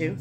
Two.